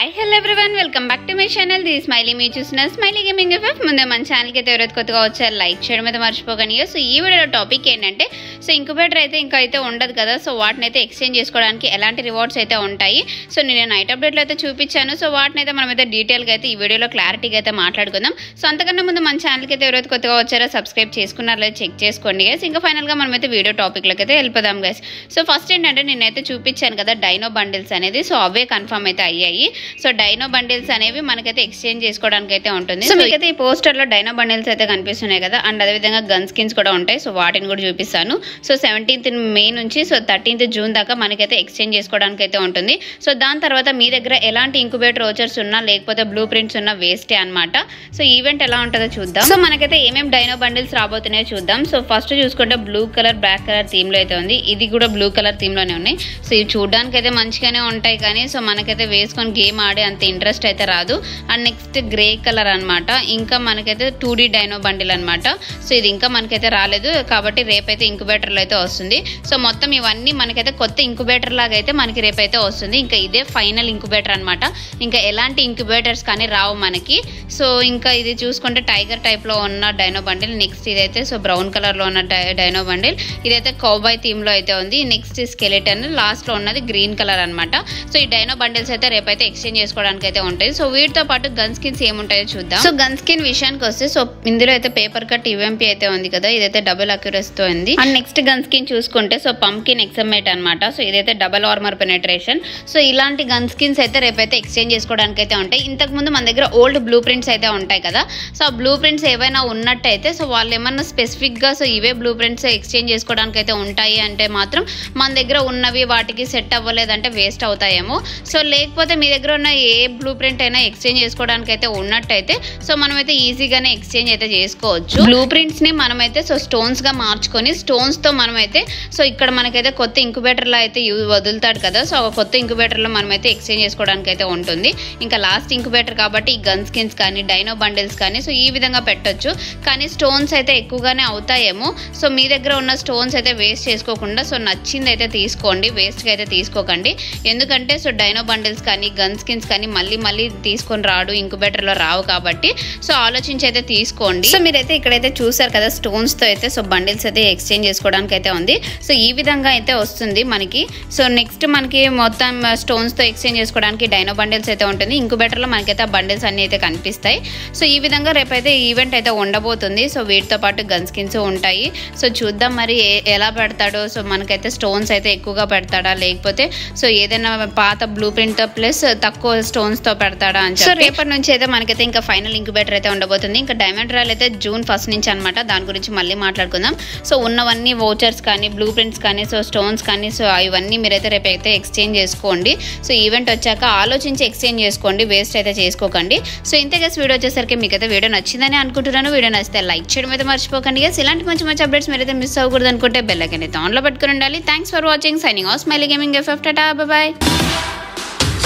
Hi hello everyone welcome back to my channel the smiley మీ చూసిన smiley gaming FF ముందే మన ఛానల్కి అయితే ఎవరైతే కొత్తగా వచ్చారు లైక్ చేయడం అయితే మర్చిపోకండి. సో ఈ వీడియో టాపిక్ ఏంటంటే సో ఇంక్యుబేటర్ అయితే ఇంకా అయితే ఉండదు కదా. సో వాటిని అయితే ఎక్స్చేంజ్ చేసుకోవడానికి ఎలాంటి రివార్డ్స్ అయితే ఉంటాయి? సో నేను నైట్ అప్డేట్లో అయితే చూపించాను. సో వాటిని అయితే మనం అయితే డీటెయిల్గా అయితే ఈ వీడియోలో క్లారిటీగా అయితే మాట్లాడుకుందాం. సో అంతకన్నా ముందు మన ఛానల్కి అయితే ఎవరైతే కొత్తగా వచ్చారో సబ్స్క్రైబ్ చేసుకున్నారో చెక్ చేసుకోండి గైస్ ఇంకా ఫైనల్గా మనం అయితే వీడియో టాపిక్లోకి అయితే వెళ్ళిపోదాం గైస్ సో ఫస్ట్ ఏంటంటే నేనైతే చూపించాను కదా డైనో బండిల్స్ అనేది. సో అవే కన్ఫర్మ్ అయితే అయ్యాయి. సో డైనో బండిల్స్ అనేవి మనకైతే ఎక్స్చేంజ్ చేసుకోవడానికి అయితే ఉంటుంది. సో మీకైతే ఈ పోస్టర్లో డైనో బండిల్స్ అయితే కనిపిస్తున్నాయి కదా అండ్ అదేవిధంగా గన్ స్కిన్స్ కూడా ఉంటాయి. సో వాటిని కూడా చూపిస్తాను. సో సెవెంటీన్త్ మే నుంచి సో థర్టీన్త్ జూన్ దాకా మనకైతే ఎక్స్చేంజ్ చేసుకోవడానికి అయితే ఉంటుంది. సో దాని తర్వాత మీ దగ్గర ఎలాంటి ఇంక్యుబేటర్ ఓచర్స్ ఉన్నా లేకపోతే బ్లూ ప్రింట్స్ ఉన్నా వేస్టే అన్నమాట. సో ఈవెంట్ ఎలా ఉంటుందో చూద్దాం. సో మనకైతే ఏమేమి డైనో బండిల్స్ రాబోతున్నాయో చూద్దాం. సో ఫస్ట్ చూసుకుంటే బ్లూ కలర్ బ్లాక్ కలర్ థీమ్లో అయితే ఉంది. ఇది కూడా బ్లూ కలర్ థీమ్లోనే ఉన్నాయి. సో ఇవి చూడడానికి అయితే మంచిగానే ఉంటాయి కానీ సో మనకైతే వేసుకొని గేమ్ ఆడే అంత ఇంట్రెస్ట్ అయితే రాదు. అండ్ నెక్స్ట్ గ్రే కలర్ అన్నమాట. ఇంకా మనకైతే టూ డీ డైనో బండిల్ అనమాట సో ఇది ఇంకా మనకైతే రాలేదు. కాబట్టి రేపైతే ఇంక్యుబేటర్లో అయితే వస్తుంది. సో మొత్తం ఇవన్నీ మనకైతే కొత్త ఇంక్యుబేటర్ లాగా అయితే మనకి రేపైతే వస్తుంది. ఇంకా ఇదే ఫైనల్ ఇంక్యుబేటర్ అనమాట ఇంకా ఎలాంటి ఇంక్యుబేటర్స్ కానీ రావు మనకి. సో ఇంకా ఇది చూసుకుంటే టైగర్ టైప్లో ఉన్న డైనో బండిల్. నెక్స్ట్ ఇదైతే సో బ్రౌన్ కలర్లో ఉన్న డైనో బండిల్. ఇదైతే కౌబాయ్ థీమ్లో అయితే ఉంది. నెక్స్ట్ స్కెలెటన్ లాస్ట్లో ఉన్నది గ్రీన్ కలర్ అన్నమాట. సో ఈ డైనో బండిల్స్ అయితే రేపైతే ఎక్స్చేంజ్ చేసుకోవడానికి అయితే ఉంటాయి. సో వీటితో పాటు గన్ స్కిన్స్ ఏముంటాయో చూద్దాం. సో గన్ స్కిన్ విషయానికి వస్తే సో ఇందులో అయితే పేపర్ కట్ యుఎంపీ అయితే ఉంది కదా ఇదైతే డబుల్ అక్యురస్తో ఉంది. అండ్ నెక్స్ట్ గన్ స్కిన్ చూసుకుంటే సో పంకిన్ ఎక్సమేట్ అన్నమాట. సో ఇదైతే డబల్ ఆర్మర్ పెనట్రేషన్. సో ఇలాంటి గన్ స్కిన్స్ అయితే రేపైతే ఎక్స్చేంజ్ చేసుకోవడానికి అయితే ఉంటాయి. ఇంతకు ముందు మన దగ్గర ఓల్డ్ బ్లూ ప్రింట్స్ అయితే ఉంటాయి కదా సో ఆ బ్లూ ప్రింట్స్ ఏవైనా ఉన్నట్టయితే సో వాళ్ళు ఏమన్నా స్పెసిఫిక్గా సో ఇవే బ్లూ ప్రింట్స్ ఎక్స్చేంజ్ చేసుకోవడానికి అయితే ఉంటాయి అంటే మాత్రం మన దగ్గర ఉన్నవి వాటికి సెట్ అవ్వలేదంటే వేస్ట్ అవుతాయేమో. సో లేకపోతే మీ దగ్గర ఉన్న ఏ బ్లూ ప్రింట్ అయినా ఎక్స్చేంజ్ చేసుకోవడానికి అయితే ఉన్నట్టయితే సో మనమైతే ఈజీగానే ఎక్స్చేంజ్ అయితే చేసుకోవచ్చు. బ్లూ ప్రింట్స్ని మనమైతే సో స్టోన్స్గా మార్చుకొని స్టోన్స్తో మనమైతే సో ఇక్కడ మనకైతే కొత్త ఇంక్యుబేటర్లో అయితే యూ- వదులుతాడు కదా సో ఒక కొత్త ఇంక్యుబేటర్లో మనమైతే ఎక్స్చేంజ్ చేసుకోవడానికి అయితే ఉంటుంది. ఇంకా లాస్ట్ ఇంక్యుబేటర్ కాబట్టి ఈ గన్ స్కిన్స్ కానీ డైనో బండిల్స్ కానీ సో ఈ విధంగా పెట్టొచ్చు. కానీ స్టోన్స్ అయితే ఎక్కువగానే అవుతాయేమో సో మీ దగ్గర ఉన్న స్టోన్స్ అయితే వేస్ట్ చేసుకోకుండా సో నచ్చింది అయితే తీసుకోండి వేస్ట్గా అయితే తీసుకోకండి. ఎందుకంటే సో డైనో బండిల్స్ కానీ గన్ స్కిన్స్ కానీ మళ్ళీ మళ్ళీ తీసుకొని రాడు ఇంక్యుబేటర్లో రావు కాబట్టి. సో ఆలోచించి అయితే తీసుకోండి. సో మీరైతే ఇక్కడైతే చూసారు కదా స్టోన్స్తో అయితే సో బండిల్స్ అయితే ఎక్స్చేంజ్ చేసుకోవడానికి అయితే ఉంది. సో ఈ విధంగా అయితే వస్తుంది మనకి. సో నెక్స్ట్ మనకి మొత్తం స్టోన్స్తో ఎక్స్చేంజ్ చేసుకోవడానికి డైనో బండిల్స్ అయితే ఉంటుంది. ఇంక్యుబేటర్లో మనకైతే ఆ బండిల్స్ అన్ని అయితే కనిపిస్తాయి. సో ఈ విధంగా రేపైతే ఈవెంట్ అయితే ఉండబోతుంది. సో వీటితో పాటు గన్ స్కిన్స్ ఉంటాయి. సో చూద్దాం మరి ఏ- ఎలా పెడతాడో. సో మనకైతే స్టోన్స్ అయితే ఎక్కువగా పెడతాడా లేకపోతే. సో ఏదైనా పాత బ్లూ ప్రింట్ ప్లస్ తక్కువ స్టోన్స్తో పెడతాడా అని సో రేపటి నుంచి అయితే మనకైతే ఇంకా ఫైనల్ ఇంక్యుబేటర్ అయితే ఉండబోతుంది. ఇంకా డైమండ్ రాయల్ అయితే జూన్ ఫస్ట్ నుంచి అనమాట దాని గురించి మళ్ళీ మాట్లాడుకుందాం. సో ఉన్నవన్నీ వోచర్స్ కానీ బ్లూ ప్రింట్స్ కానీ సో స్టోన్స్ కానీ సో ఇవన్నీ మీరైతే రేపు అయితే ఎక్స్చేంజ్ చేసుకోండి. సో ఈవెంట్ వచ్చాక ఆలోచించి ఎక్స్చేంజ్ చేసుకోండి. వేస్ట్ అయితే చేసుకోకండి. సో ఇంతగా వీడియో వచ్చేసరికి మీకు అయితే వీడియో నచ్చిందని అనుకుంటున్నాను. వీడియో నచ్చితే లైక్ చేయడం అయితే మర్చిపోకండి. ఇలాంటి మంచి మంచి అప్డేట్స్ మీరైతే మిస్ అవ్వకూడదు అనుకుంటే బెల్ ఐకన్ అయితే ఆన్లో పెట్టుకుని ఉండాలి. Thanks for watching signing off smiley gaming FF tata bye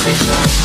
Thank you.